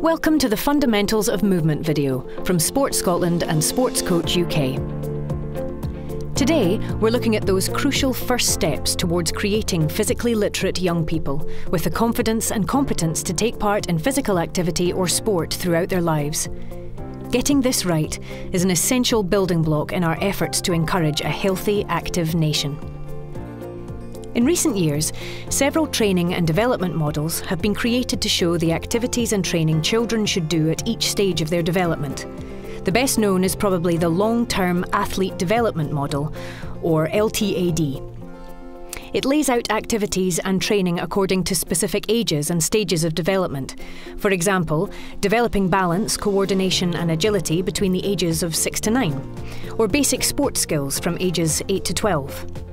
Welcome to the Fundamentals of Movement video from Sports Scotland and Sports Coach UK. Today, we're looking at those crucial first steps towards creating physically literate young people with the confidence and competence to take part in physical activity or sport throughout their lives. Getting this right is an essential building block in our efforts to encourage a healthy, active nation. In recent years, several training and development models have been created to show the activities and training children should do at each stage of their development. The best known is probably the Long Term Athlete Development Model, or LTAD. It lays out activities and training according to specific ages and stages of development. For example, developing balance, coordination, and agility between the ages of 6 to 9, or basic sports skills from ages 8 to 12.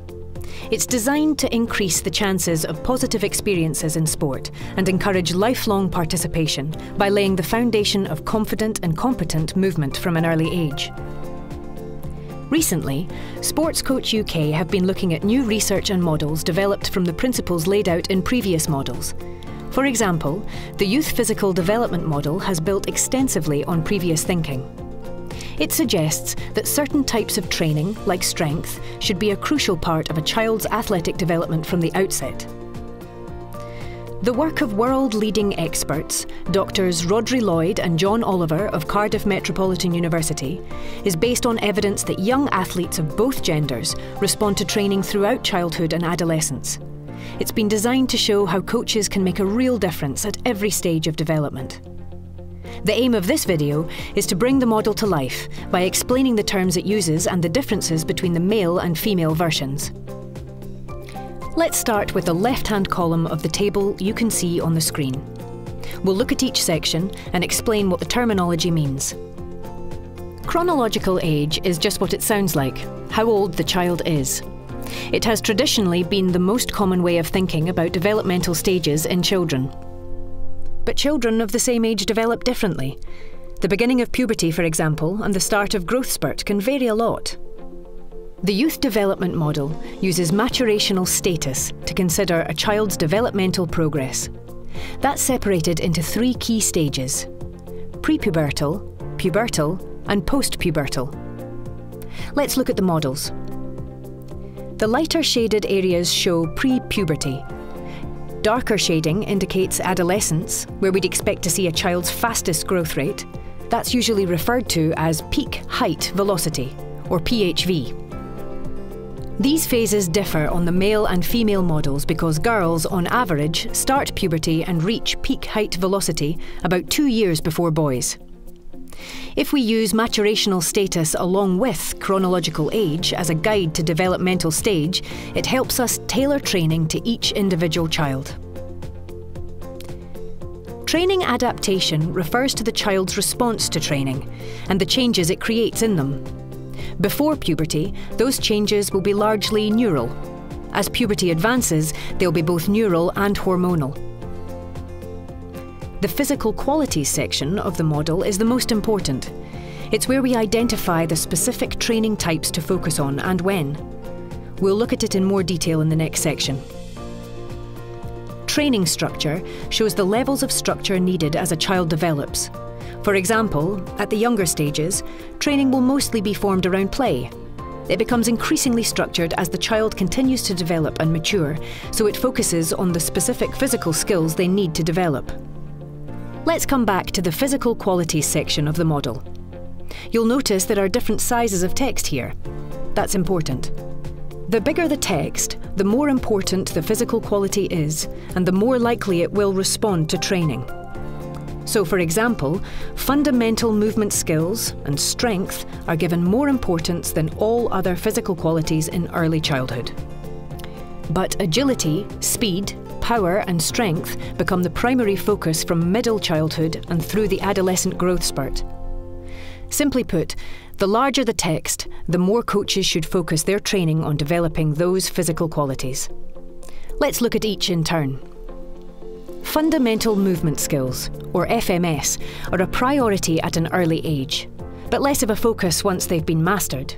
It's designed to increase the chances of positive experiences in sport and encourage lifelong participation by laying the foundation of confident and competent movement from an early age. Recently, Sports Coach UK have been looking at new research and models developed from the principles laid out in previous models. For example, the Youth Physical Development Model has built extensively on previous thinking. It suggests that certain types of training, like strength, should be a crucial part of a child's athletic development from the outset. The work of world leading experts, doctors Rhodri Lloyd and Jon Oliver of Cardiff Metropolitan University, is based on evidence that young athletes of both genders respond to training throughout childhood and adolescence. It's been designed to show how coaches can make a real difference at every stage of development. The aim of this video is to bring the model to life by explaining the terms it uses and the differences between the male and female versions. Let's start with the left-hand column of the table you can see on the screen. We'll look at each section and explain what the terminology means. Chronological age is just what it sounds like, how old the child is. It has traditionally been the most common way of thinking about developmental stages in children. But children of the same age develop differently. The beginning of puberty, for example, and the start of growth spurt can vary a lot. The Youth Development Model uses maturational status to consider a child's developmental progress. That's separated into three key stages prepubertal, pubertal, and postpubertal. Let's look at the models. The lighter shaded areas show pre puberty, Darker shading indicates adolescence, where we'd expect to see a child's fastest growth rate. That's usually referred to as peak height velocity, or PHV. These phases differ on the male and female models because girls, on average, start puberty and reach peak height velocity about two years before boys. If we use maturational status along with chronological age as a guide to developmental stage, it helps us tailor training to each individual child. Training adaptation refers to the child's response to training and the changes it creates in them. Before puberty, those changes will be largely neural. As puberty advances, they'll be both neural and hormonal. The physical qualities section of the model is the most important. It's where we identify the specific training types to focus on and when. We'll look at it in more detail in the next section. Training structure shows the levels of structure needed as a child develops. For example, at the younger stages, training will mostly be formed around play. It becomes increasingly structured as the child continues to develop and mature, so it focuses on the specific physical skills they need to develop. Let's come back to the physical qualities section of the model. You'll notice there are different sizes of text here. That's important. The bigger the text, the more important the physical quality is, and the more likely it will respond to training. So, for example, fundamental movement skills and strength are given more importance than all other physical qualities in early childhood. But agility, speed, power and strength become the primary focus from middle childhood and through the adolescent growth spurt. Simply put, the larger the text, the more coaches should focus their training on developing those physical qualities. Let's look at each in turn. Fundamental movement skills, or FMS, are a priority at an early age, but less of a focus once they've been mastered.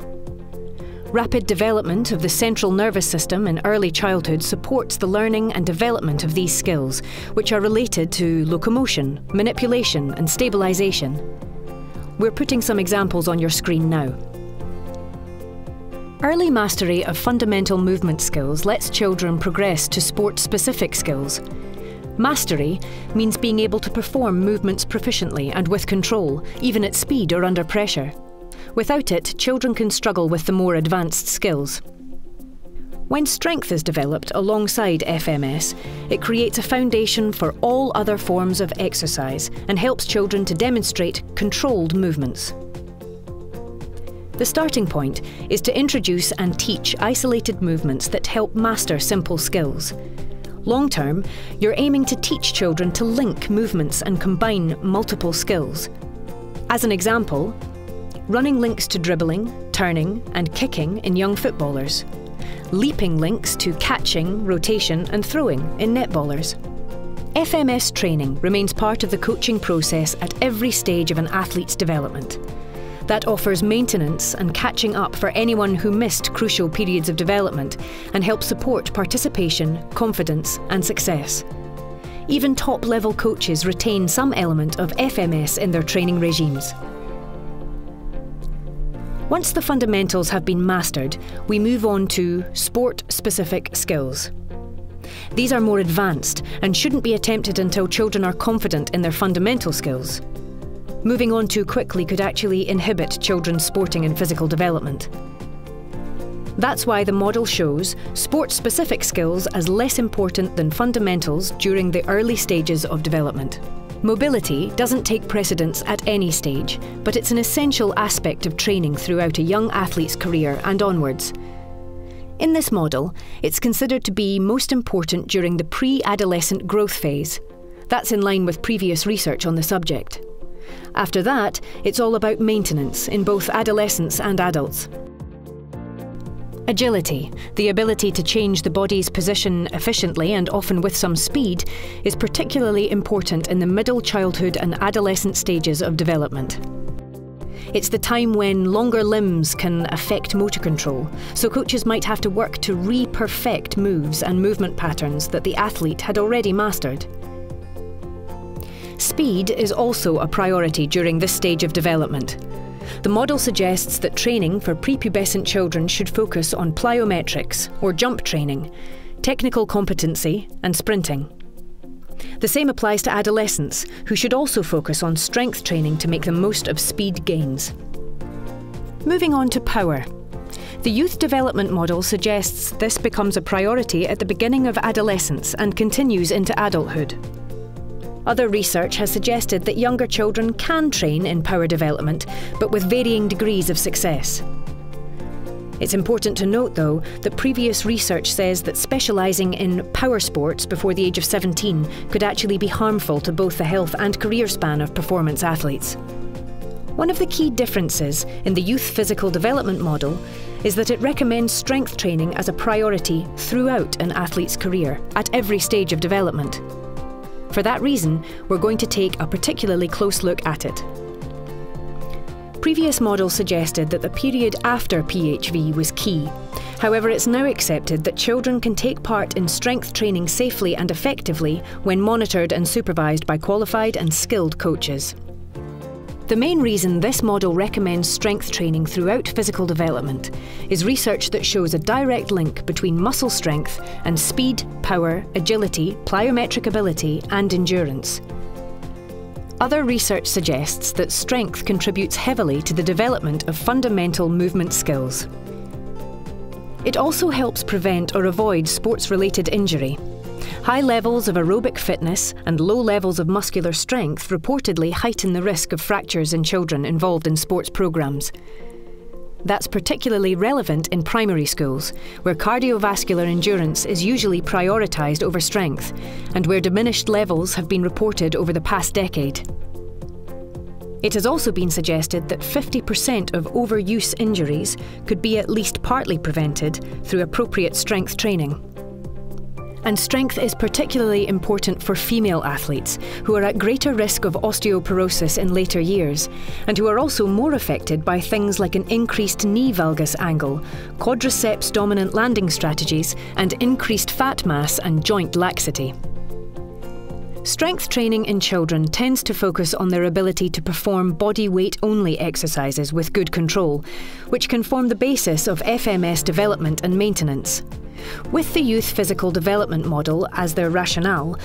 Rapid development of the central nervous system in early childhood supports the learning and development of these skills, which are related to locomotion, manipulation, and stabilisation. We're putting some examples on your screen now. Early mastery of fundamental movement skills lets children progress to sport specific skills. Mastery means being able to perform movements proficiently and with control, even at speed or under pressure. Without it, children can struggle with the more advanced skills. When strength is developed alongside FMS, it creates a foundation for all other forms of exercise and helps children to demonstrate controlled movements. The starting point is to introduce and teach isolated movements that help master simple skills. Long term, you're aiming to teach children to link movements and combine multiple skills. As an example, running links to dribbling, turning, and kicking in young footballers, leaping links to catching, rotation, and throwing in netballers. FMS training remains part of the coaching process at every stage of an athlete's development. That offers maintenance and catching up for anyone who missed crucial periods of development and helps support participation, confidence, and success. Even top level coaches retain some element of FMS in their training regimes. Once the fundamentals have been mastered, we move on to sport specific skills. These are more advanced and shouldn't be attempted until children are confident in their fundamental skills. Moving on too quickly could actually inhibit children's sporting and physical development. That's why the model shows sport specific skills as less important than fundamentals during the early stages of development. Mobility doesn't take precedence at any stage, but it's an essential aspect of training throughout a young athlete's career and onwards. In this model, it's considered to be most important during the pre adolescent growth phase. That's in line with previous research on the subject. After that, it's all about maintenance in both adolescents and adults. Agility, the ability to change the body's position efficiently and often with some speed, is particularly important in the middle childhood and adolescent stages of development. It's the time when longer limbs can affect motor control, so coaches might have to work to re perfect moves and movement patterns that the athlete had already mastered. Speed is also a priority during this stage of development. The model suggests that training for prepubescent children should focus on plyometrics, or jump training, technical competency, and sprinting. The same applies to adolescents, who should also focus on strength training to make the most of speed gains. Moving on to power. The youth development model suggests this becomes a priority at the beginning of adolescence and continues into adulthood. Other research has suggested that younger children can train in power development, but with varying degrees of success. It's important to note, though, that previous research says that specialising in power sports before the age of 17 could actually be harmful to both the health and career span of performance athletes. One of the key differences in the youth physical development model is that it recommends strength training as a priority throughout an athlete's career, at every stage of development. For that reason, we're going to take a particularly close look at it. Previous models suggested that the period after PHV was key. However, it's now accepted that children can take part in strength training safely and effectively when monitored and supervised by qualified and skilled coaches. The main reason this model recommends strength training throughout physical development is research that shows a direct link between muscle strength and speed, power, agility, plyometric ability, and endurance. Other research suggests that strength contributes heavily to the development of fundamental movement skills. It also helps prevent or avoid sports related injury High levels of aerobic fitness and low levels of muscular strength reportedly heighten the risk of fractures in children involved in sports programmes. That's particularly relevant in primary schools, where cardiovascular endurance is usually prioritised over strength, and where diminished levels have been reported over the past decade. It has also been suggested that 50% of overuse injuries could be at least partly prevented through appropriate strength training. And strength is particularly important for female athletes, who are at greater risk of osteoporosis in later years, and who are also more affected by things like an increased knee valgus angle, quadriceps dominant landing strategies, and increased fat mass and joint laxity. Strength training in children tends to focus on their ability to perform body weight only exercises with good control, which can form the basis of FMS development and maintenance. With the Youth Physical Development Model as their rationale,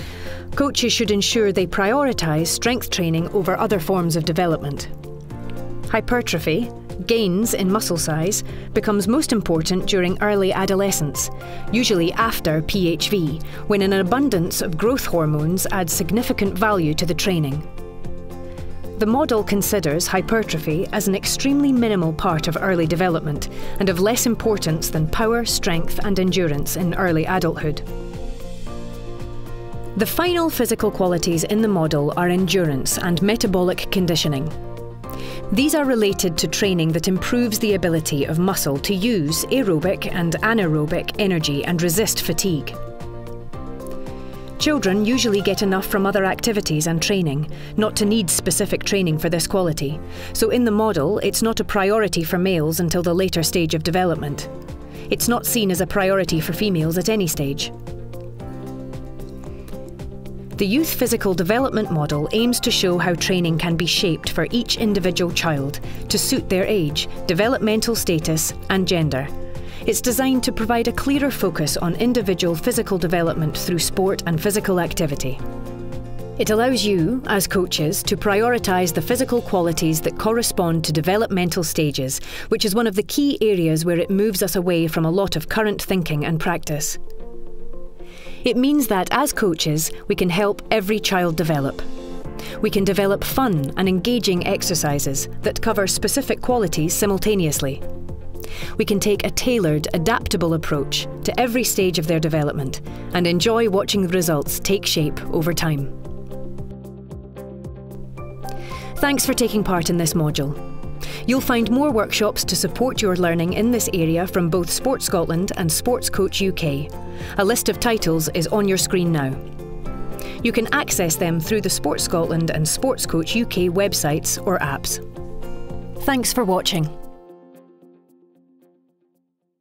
coaches should ensure they prioritise strength training over other forms of development. Hypertrophy, gains in muscle size, becomes most important during early adolescence, usually after PHV, when an abundance of growth hormones adds significant value to the training. The model considers hypertrophy as an extremely minimal part of early development and of less importance than power, strength, and endurance in early adulthood. The final physical qualities in the model are endurance and metabolic conditioning. These are related to training that improves the ability of muscle to use aerobic and anaerobic energy and resist fatigue. Children usually get enough from other activities and training, not to need specific training for this quality. So in the model, it's not a priority for males until the later stage of development. It's not seen as a priority for females at any stage. The Youth Physical Development Model aims to show how training can be shaped for each individual child to suit their age, developmental status, and gender it's designed to provide a clearer focus on individual physical development through sport and physical activity. It allows you, as coaches, to prioritise the physical qualities that correspond to developmental stages, which is one of the key areas where it moves us away from a lot of current thinking and practice. It means that, as coaches, we can help every child develop. We can develop fun and engaging exercises that cover specific qualities simultaneously we can take a tailored, adaptable approach to every stage of their development and enjoy watching the results take shape over time. Thanks for taking part in this module. You'll find more workshops to support your learning in this area from both Sport Scotland and Sports Coach UK. A list of titles is on your screen now. You can access them through the Sport Scotland and Sports Coach UK websites or apps. Thanks for watching.